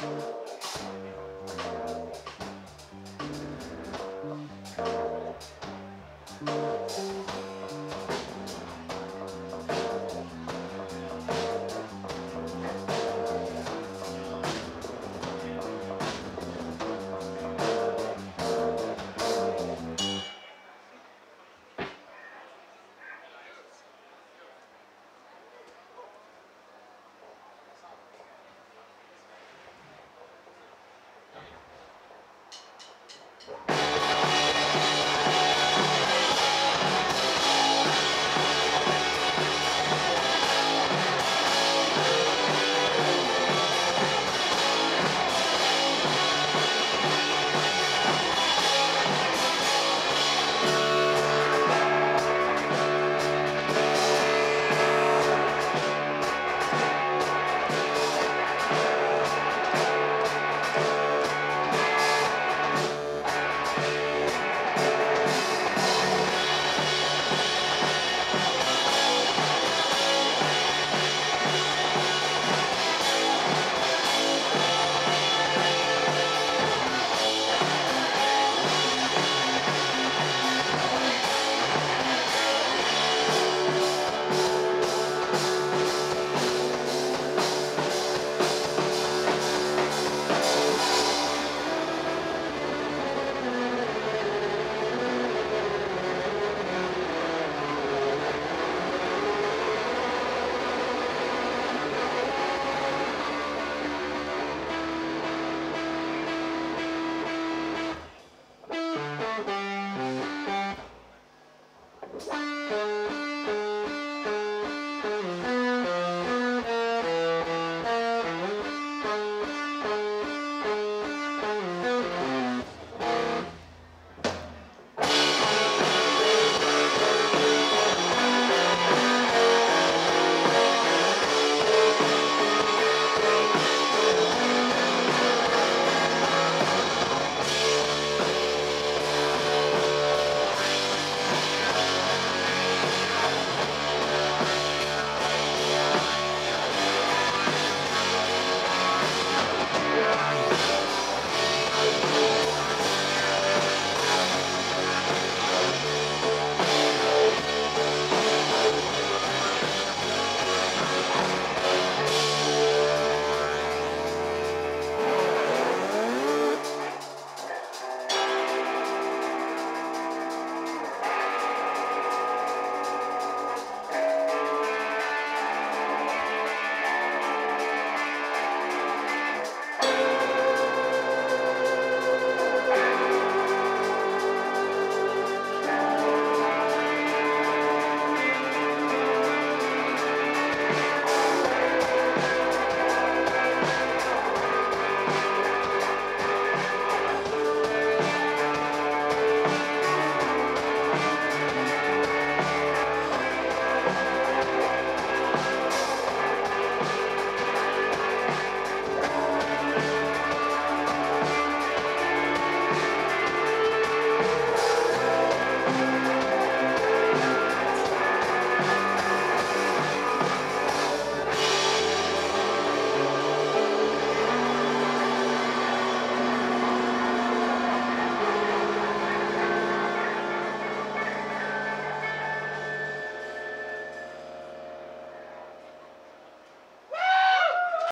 Bye. Música